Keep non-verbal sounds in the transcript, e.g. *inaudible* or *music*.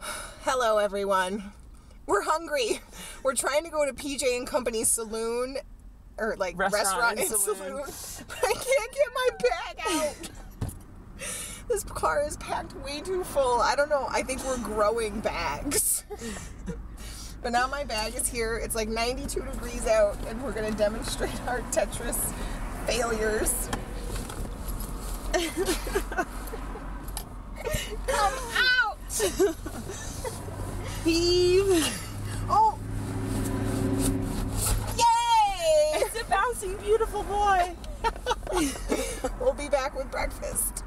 Hello, everyone. We're hungry. We're trying to go to PJ and Company saloon, or like Restaurant restaurant, and saloon. saloon. *laughs* I can't get my bag out. this car is packed way too full. I don't know. I think we're growing bags. *laughs* but now my bag is here. It's like 92 degrees out, and we're gonna demonstrate our Tetris failures. *laughs* Heave. Oh. Yay! It's a bouncing, beautiful boy. *laughs* we'll be back with breakfast.